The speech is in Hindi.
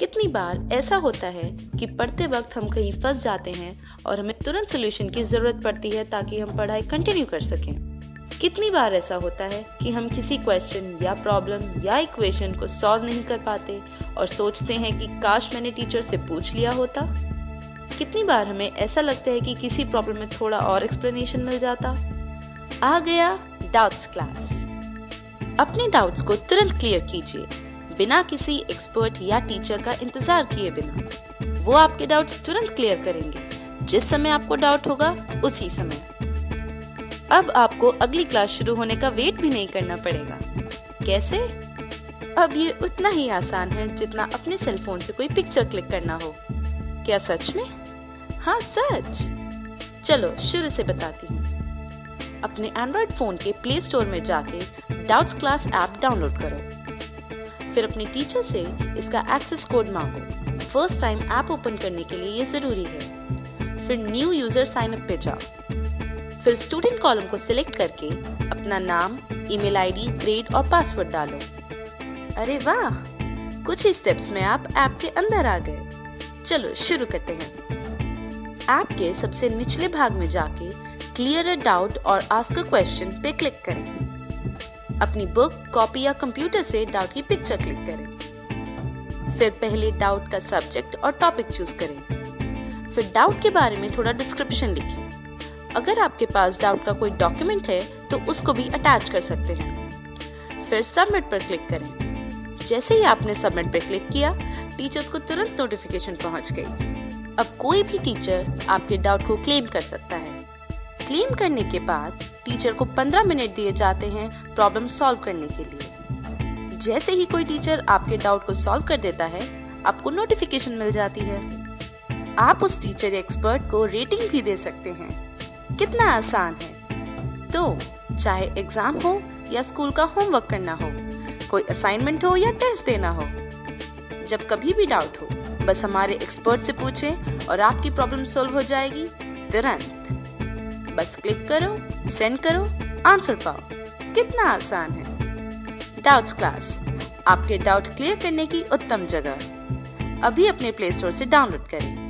कितनी बार ऐसा होता है कि पढ़ते वक्त हम कहीं फंस जाते हैं और हमें तुरंत सोल्यूशन की ज़रूरत पड़ती है ताकि हम पढ़ाई कंटिन्यू कर सकें? कितनी बार ऐसा होता है कि हम किसी क्वेश्चन या प्रॉब्लम या इक्वेशन को सॉल्व नहीं कर पाते और सोचते हैं कि काश मैंने टीचर से पूछ लिया होता? कितनी बार हमें ऐसा लगता है कि किसी प्रॉब्लम में थोड़ा और एक्सप्लेनेशन मिल जाता? आ गया डाउट्स क्लास अपने डाउट्स को तुरंत क्लियर कीजिए। बिना किसी एक्सपर्ट या टीचर का इंतज़ार किए बिना। वो आपके डाउट्स तुरंत क्लियर करेंगे। जिस समय आपको डाउट होगा, उसी समय। अब आपको अगली क्लास शुरू होने का वेट भी नहीं करना पड़ेगा। कैसे? अब ये उतना ही आसान है जितना अपने सेलफोन से कोई पिक्चर क्लिक करना हो। क्या सच में? हाँ सच। चलो, शुरू से बताती हूँ। अपने एंड्रॉइड फ़ोन के प्ले स्टोर में जाके डाउट्स क्लास ऐप डाउनलोड करो। फिर अपने टीचर से इसका एक्सेस कोड मांगो। फ़र्स्ट टाइम ऐप ओपन करने के लिए ये ज़रूरी है। फिर न्यू यूज़र साइन अप पे जाओ। फिर स्टूडेंट कॉलम को सिलेक्ट करके अपना नाम ईमेल आईडी, ग्रेड और पासवर्ड डालो। अरे वाह! कुछ ही स्टेप्स में आप ऐप के अंदर आ गए। चलो शुरू करते हैं। ऐप के सबसे निचले भाग में जाके क्लियर अ डाउट और आस्क अ क्वेश्चन पे क्लिक करें। अपनी बुक कॉपी या कंप्यूटर से डाउट की पिक्चर क्लिक करें। फिर पहले डाउट का सब्जेक्ट और टॉपिक चूज़ करें। फिर डाउट के बारे में थोड़ा डिस्क्रिप्शन लिखें। अगर आपके पास डाउट का कोई डॉक्यूमेंट है तो उसको भी अटैच कर सकते हैं। फिर सबमिट पर क्लिक करें। जैसे ही आपने सबमिट पर क्लिक किया टीचर्स को तुरंत नोटिफिकेशन पहुँच गई। अब कोई भी टीचर आपके डाउट को क्लेम कर सकता है। क्लेम करने के बाद टीचर को 15 मिनट दिए जाते हैं प्रॉब्लम सॉल्व करने के लिए। जैसे ही कोई टीचर आपके डाउट को सॉल्व कर देता है, आपको नोटिफिकेशन मिल जाती है। आप उस टीचर एक्सपर्ट को रेटिंग भी दे सकते हैं। कितना आसान है। तो चाहे एग्ज़ाम हो या स्कूल का होमवर्क करना हो, कोई असाइनमेंट हो या टेस्ट देना हो, जब कभी भी डाउट हो, बस हमारे एक्सपर्ट से पूछें और आपकी प्रॉब्लम सॉल्व हो जाएगी। तुरंत। बस क्लिक करो, सेंड करो, आंसर पाओ। कितना आसान है। डाउट्स क्लास आपके डाउट क्लियर करने की उत्तम जगह। अभी अपने प्ले स्टोर से डाउनलोड करें।